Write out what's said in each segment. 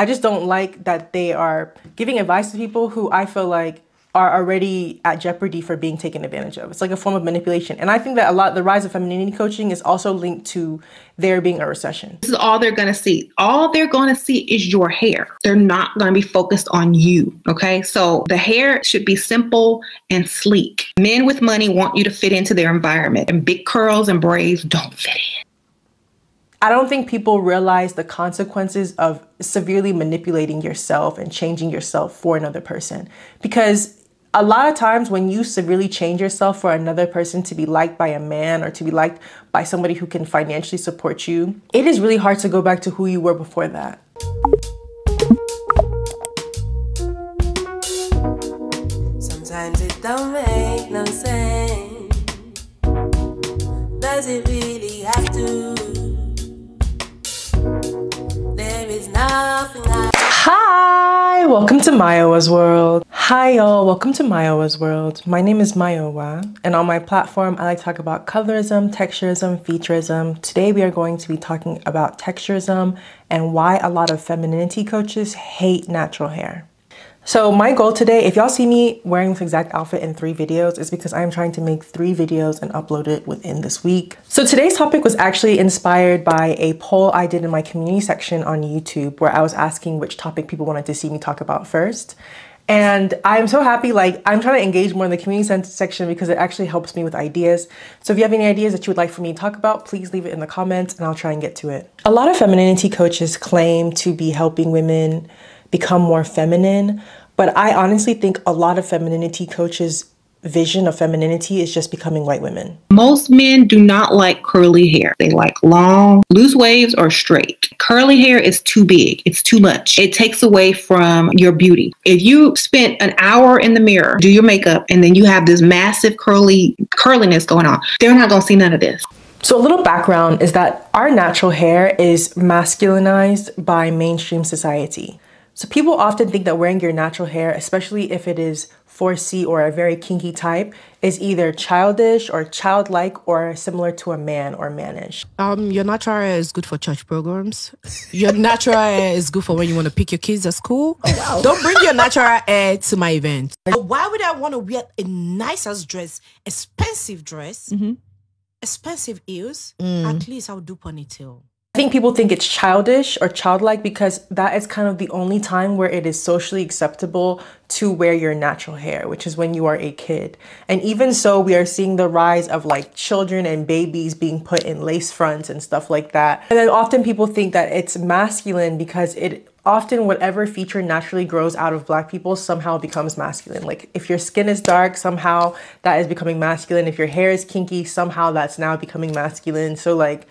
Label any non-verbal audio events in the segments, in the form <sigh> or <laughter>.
I just don't like that they are giving advice to people who I feel like are already at jeopardy for being taken advantage of. It's like a form of manipulation. And I think that a lot the rise of femininity coaching is also linked to there being a recession. This is all they're going to see. All they're going to see is your hair. They're not going to be focused on you, okay? So the hair should be simple and sleek. Men with money want you to fit into their environment, and big curls and braids don't fit in. I don't think people realize the consequences of severely manipulating yourself and changing yourself for another person because a lot of times when you severely change yourself for another person to be liked by a man or to be liked by somebody who can financially support you, it is really hard to go back to who you were before that. Sometimes it don't make no sense. Does it really have to? Hi, welcome to Mayowa's World. Hi y'all, welcome to Mayowa's World. My name is Mayowa, and on my platform I like to talk about colorism, texturism, featureism. Today we are going to be talking about texturism and why a lot of femininity coaches hate natural hair. So my goal today, if y'all see me wearing this exact outfit in three videos, is because I'm trying to make three videos and upload it within this week. So today's topic was actually inspired by a poll I did in my community section on YouTube where I was asking which topic people wanted to see me talk about first. And I'm so happy, like, I'm trying to engage more in the community section because it actually helps me with ideas. So if you have any ideas that you would like for me to talk about, please leave it in the comments and I'll try and get to it. A lot of femininity coaches claim to be helping women become more feminine. But I honestly think a lot of femininity coaches vision of femininity is just becoming white women. Most men do not like curly hair. They like long, loose waves or straight. Curly hair is too big. It's too much. It takes away from your beauty. If you spent an hour in the mirror, do your makeup, and then you have this massive curly curliness going on, they're not going to see none of this. So, a little background is that our natural hair is masculinized by mainstream society. So people often think that wearing your natural hair, especially if it is 4C or a very kinky type, is either childish or childlike or similar to a man or mannish. Um, your natural hair is good for church programs. Your natural hair is good for when you want to pick your kids at school. Oh, wow. Don't bring your natural hair to my event. Why would I want to wear a nice ass dress, expensive dress, mm-hmm. expensive heels? Mm. At least I'll do ponytail. Think people think it's childish or childlike because that is kind of the only time where it is socially acceptable to wear your natural hair, which is when you are a kid. And even so, we are seeing the rise of like children and babies being put in lace fronts and stuff like that. And then often people think that it's masculine because it often whatever feature naturally grows out of black people somehow becomes masculine. Like if your skin is dark, somehow that is becoming masculine. If your hair is kinky, somehow that's now becoming masculine. So like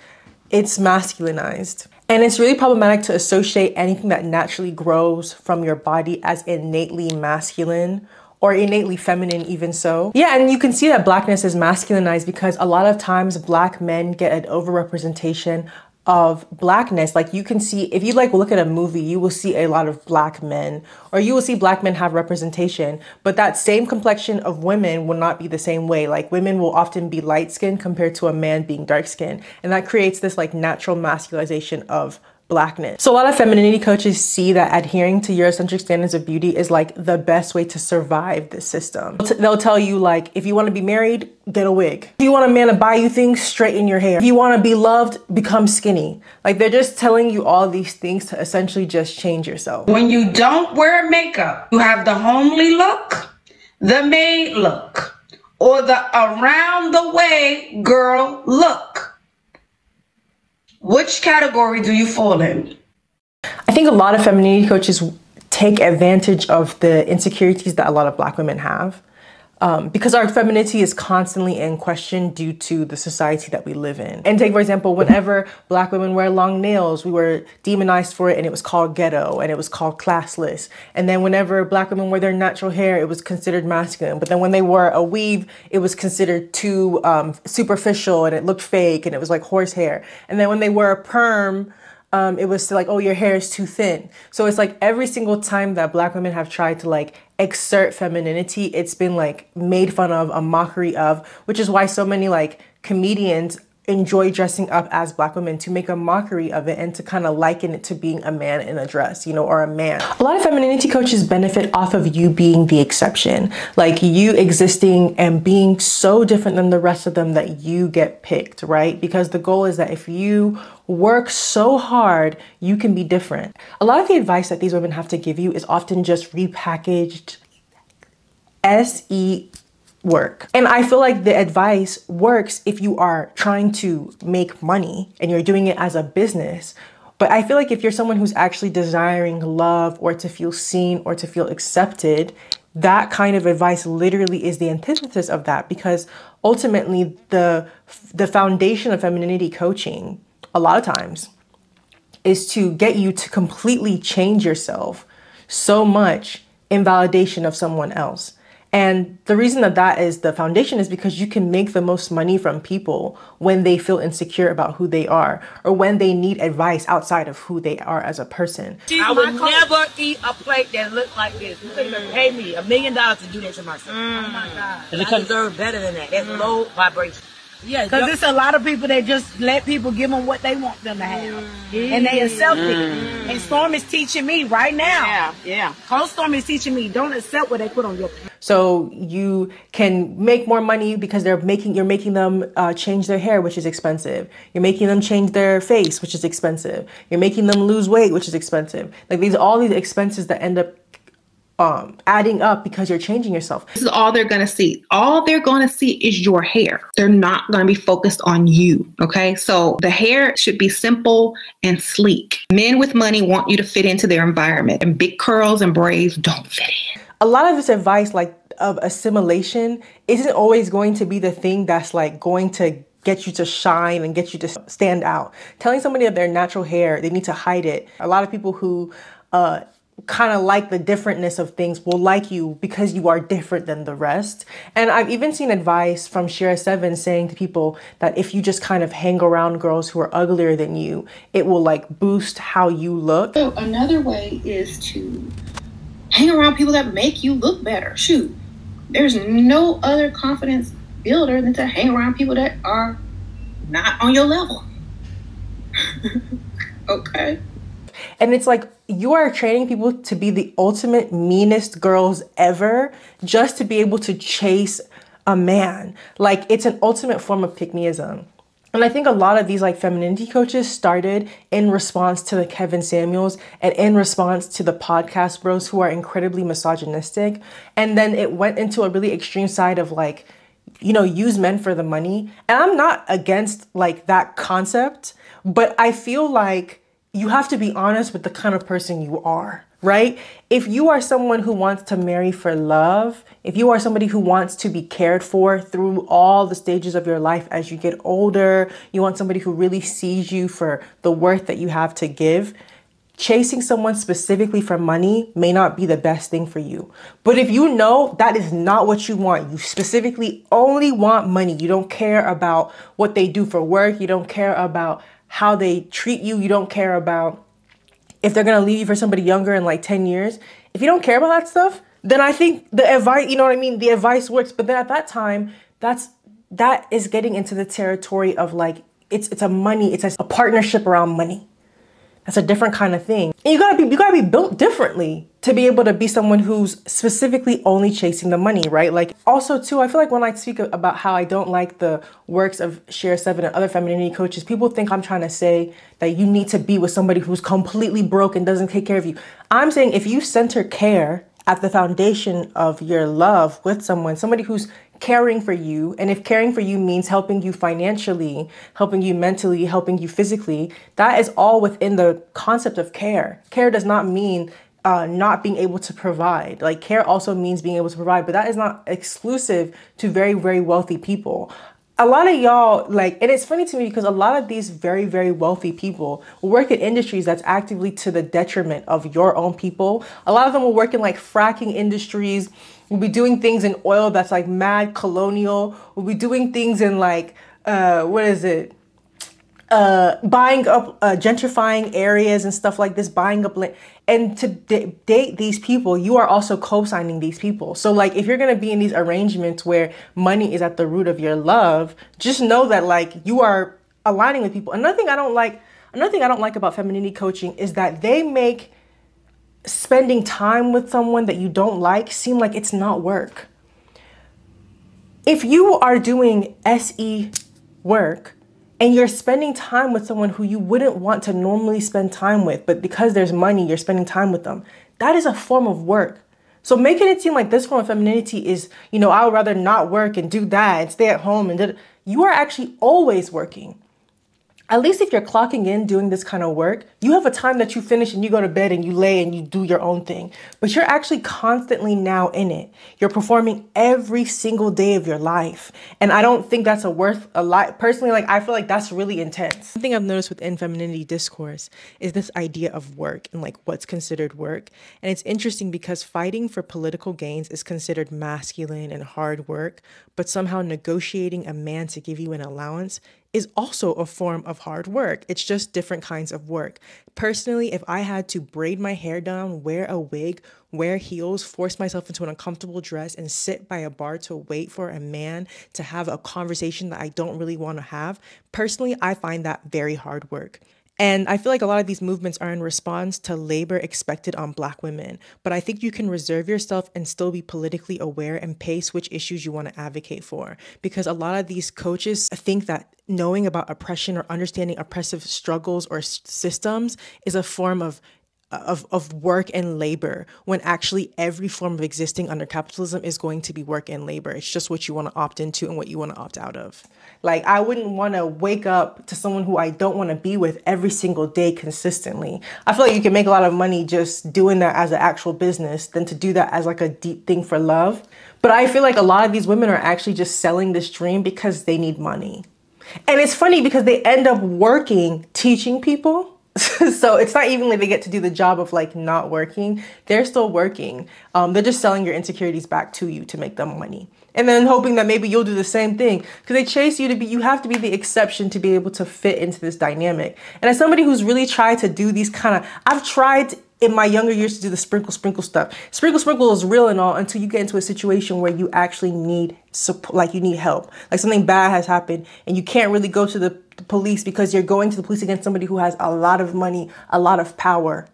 it's masculinized. And it's really problematic to associate anything that naturally grows from your body as innately masculine or innately feminine even so. Yeah, and you can see that blackness is masculinized because a lot of times black men get an overrepresentation of blackness. Like you can see if you like look at a movie you will see a lot of black men or you will see black men have representation but that same complexion of women will not be the same way. Like women will often be light skinned compared to a man being dark skinned and that creates this like natural masculization of blackness. So a lot of femininity coaches see that adhering to Eurocentric standards of beauty is like the best way to survive this system. They'll tell you like, if you want to be married, get a wig. If you want a man to buy you things, straighten your hair. If you want to be loved, become skinny. Like they're just telling you all these things to essentially just change yourself. When you don't wear makeup, you have the homely look, the maid look, or the around the way girl look. Which category do you fall in? I think a lot of femininity coaches take advantage of the insecurities that a lot of black women have um, because our femininity is constantly in question due to the society that we live in. And take, for example, whenever black women wear long nails, we were demonized for it and it was called ghetto and it was called classless. And then whenever black women wear their natural hair, it was considered masculine. But then when they wore a weave, it was considered too um, superficial and it looked fake and it was like horsehair. And then when they wore a perm, um, it was like, oh, your hair is too thin. So it's like every single time that black women have tried to like exert femininity, it's been like made fun of, a mockery of, which is why so many like comedians enjoy dressing up as black women to make a mockery of it and to kind of liken it to being a man in a dress, you know, or a man. A lot of femininity coaches benefit off of you being the exception, like you existing and being so different than the rest of them that you get picked, right? Because the goal is that if you work so hard, you can be different. A lot of the advice that these women have to give you is often just repackaged SE work. And I feel like the advice works if you are trying to make money and you're doing it as a business. But I feel like if you're someone who's actually desiring love or to feel seen or to feel accepted, that kind of advice literally is the antithesis of that because ultimately the the foundation of femininity coaching a lot of times is to get you to completely change yourself so much in validation of someone else. And the reason that that is the foundation is because you can make the most money from people when they feel insecure about who they are or when they need advice outside of who they are as a person. I would never eat a plate that looked like this. You couldn't even pay me a million dollars to do that to myself. Oh my God. I deserve better than that. That's low vibration. Yeah, because there's a lot of people that just let people give them what they want them to have, mm. and they accept it. Mm. And Storm is teaching me right now. Yeah, yeah. Coach Stormy is teaching me don't accept what they put on your. So you can make more money because they're making you're making them uh, change their hair, which is expensive. You're making them change their face, which is expensive. You're making them lose weight, which is expensive. Like these all these expenses that end up um, adding up because you're changing yourself. This is all they're going to see. All they're going to see is your hair. They're not going to be focused on you. Okay. So the hair should be simple and sleek. Men with money want you to fit into their environment, and big curls and braids don't fit in. A lot of this advice, like of assimilation, isn't always going to be the thing that's like going to get you to shine and get you to stand out. Telling somebody of their natural hair, they need to hide it. A lot of people who, uh, kind of like the differentness of things will like you because you are different than the rest. And I've even seen advice from Shera Seven saying to people that if you just kind of hang around girls who are uglier than you, it will like boost how you look. So another way is to hang around people that make you look better. Shoot, there's no other confidence builder than to hang around people that are not on your level. <laughs> okay. And it's like you are training people to be the ultimate meanest girls ever just to be able to chase a man. Like it's an ultimate form of pick meism. And I think a lot of these like femininity coaches started in response to the Kevin Samuels and in response to the podcast bros who are incredibly misogynistic. And then it went into a really extreme side of like, you know, use men for the money. And I'm not against like that concept, but I feel like you have to be honest with the kind of person you are, right? If you are someone who wants to marry for love, if you are somebody who wants to be cared for through all the stages of your life as you get older, you want somebody who really sees you for the worth that you have to give, chasing someone specifically for money may not be the best thing for you. But if you know that is not what you want, you specifically only want money, you don't care about what they do for work, you don't care about how they treat you. You don't care about if they're gonna leave you for somebody younger in like 10 years. If you don't care about that stuff, then I think the advice, you know what I mean? The advice works. But then at that time, that's that is getting into the territory of like it's it's a money, it's a, a partnership around money. That's a different kind of thing. And you gotta be you gotta be built differently to be able to be someone who's specifically only chasing the money, right? Like also too, I feel like when I speak about how I don't like the works of Shera Seven and other femininity coaches, people think I'm trying to say that you need to be with somebody who's completely broke and doesn't take care of you. I'm saying if you center care at the foundation of your love with someone, somebody who's caring for you. And if caring for you means helping you financially, helping you mentally, helping you physically, that is all within the concept of care. Care does not mean uh, not being able to provide. Like care also means being able to provide, but that is not exclusive to very, very wealthy people. A lot of y'all, like, and it's funny to me because a lot of these very, very wealthy people work in industries that's actively to the detriment of your own people. A lot of them will work in like fracking industries, We'll be doing things in oil that's like mad colonial. We'll be doing things in like, uh, what is it? Uh, buying up, uh, gentrifying areas and stuff like this, buying up land. And to d- date these people, you are also co signing these people. So, like, if you're going to be in these arrangements where money is at the root of your love, just know that, like, you are aligning with people. Another thing I don't like, another thing I don't like about femininity coaching is that they make spending time with someone that you don't like seem like it's not work. If you are doing SE work and you're spending time with someone who you wouldn't want to normally spend time with, but because there's money, you're spending time with them, that is a form of work. So making it seem like this form of femininity is, you know, I would rather not work and do that and stay at home and did, you are actually always working at least if you're clocking in doing this kind of work, you have a time that you finish and you go to bed and you lay and you do your own thing. But you're actually constantly now in it. You're performing every single day of your life. And I don't think that's a worth a lot. Personally, like I feel like that's really intense. One thing I've noticed within femininity discourse is this idea of work and like what's considered work. And it's interesting because fighting for political gains is considered masculine and hard work, but somehow negotiating a man to give you an allowance is also a form of hard work. It's just different kinds of work. Personally, if I had to braid my hair down, wear a wig, wear heels, force myself into an uncomfortable dress, and sit by a bar to wait for a man to have a conversation that I don't really want to have, personally, I find that very hard work. And I feel like a lot of these movements are in response to labor expected on Black women. But I think you can reserve yourself and still be politically aware and pace which issues you want to advocate for. Because a lot of these coaches think that knowing about oppression or understanding oppressive struggles or systems is a form of of, of work and labor when actually every form of existing under capitalism is going to be work and labor. It's just what you want to opt into and what you want to opt out of. Like, I wouldn't want to wake up to someone who I don't want to be with every single day consistently. I feel like you can make a lot of money just doing that as an actual business than to do that as like a deep thing for love. But I feel like a lot of these women are actually just selling this dream because they need money. And it's funny because they end up working teaching people <laughs> so it's not even like they get to do the job of like not working. They're still working. Um, they're just selling your insecurities back to you to make them money. And then hoping that maybe you'll do the same thing. Because they chase you to be, you have to be the exception to be able to fit into this dynamic. And as somebody who's really tried to do these kind of, I've tried in my younger years to do the sprinkle sprinkle stuff. Sprinkle sprinkle is real and all until you get into a situation where you actually need support, like you need help. Like something bad has happened and you can't really go to the police because you're going to the police against somebody who has a lot of money, a lot of power.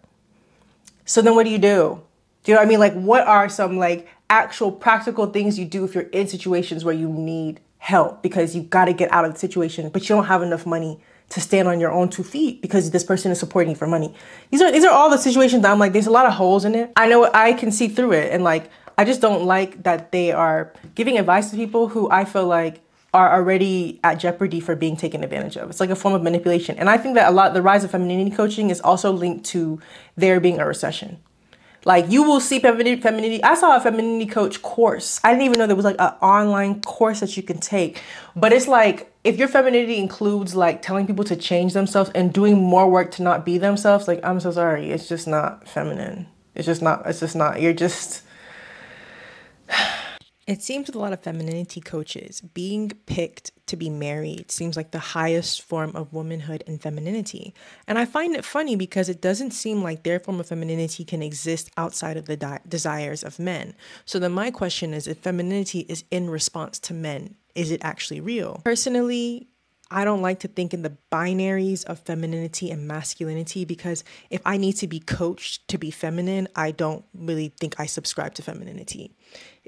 So then what do you do? Do you know what I mean? Like what are some like actual practical things you do if you're in situations where you need help because you've got to get out of the situation, but you don't have enough money to stand on your own two feet because this person is supporting you for money. These are these are all the situations that I'm like, there's a lot of holes in it. I know I can see through it, and like I just don't like that they are giving advice to people who I feel like are already at jeopardy for being taken advantage of. It's like a form of manipulation, and I think that a lot the rise of femininity coaching is also linked to there being a recession. Like you will see femininity. I saw a femininity coach course. I didn't even know there was like an online course that you can take. But it's like if your femininity includes like telling people to change themselves and doing more work to not be themselves, like I'm so sorry, it's just not feminine. It's just not. It's just not. You're just. It seems with a lot of femininity coaches, being picked to be married seems like the highest form of womanhood and femininity. And I find it funny because it doesn't seem like their form of femininity can exist outside of the di- desires of men. So then my question is if femininity is in response to men, is it actually real? Personally, I don't like to think in the binaries of femininity and masculinity because if I need to be coached to be feminine, I don't really think I subscribe to femininity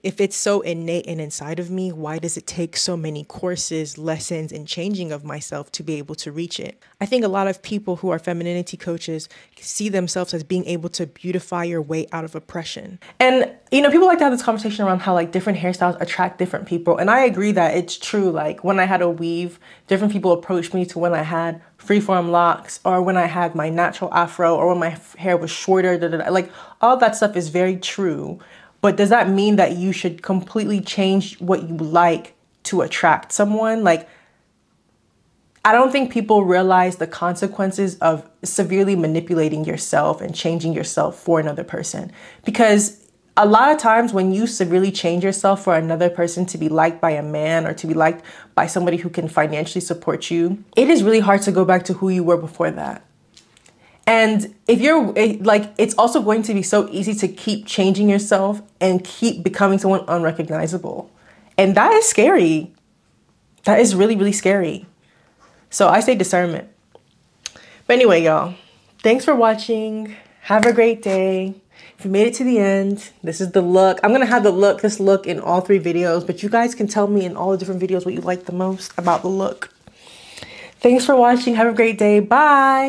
if it's so innate and inside of me, why does it take so many courses, lessons, and changing of myself to be able to reach it? I think a lot of people who are femininity coaches see themselves as being able to beautify your way out of oppression. And, you know, people like to have this conversation around how like different hairstyles attract different people. And I agree that it's true. Like when I had a weave, different people approached me to when I had freeform locks or when I had my natural afro or when my hair was shorter. Da, da, da. Like all that stuff is very true. But does that mean that you should completely change what you like to attract someone? Like, I don't think people realize the consequences of severely manipulating yourself and changing yourself for another person. Because a lot of times when you severely change yourself for another person to be liked by a man or to be liked by somebody who can financially support you, it is really hard to go back to who you were before that. And if you're eh, like, it's also going to be so easy to keep changing yourself and keep becoming someone unrecognizable. And that is scary. That is really, really scary. So I say discernment. But anyway, y'all, thanks for watching. Have a great day. If you made it to the end, this is the look. I'm gonna have the look, this look in all three videos, but you guys can tell me in all the different videos what you like the most about the look. Thanks for watching. Have a great day. Bye.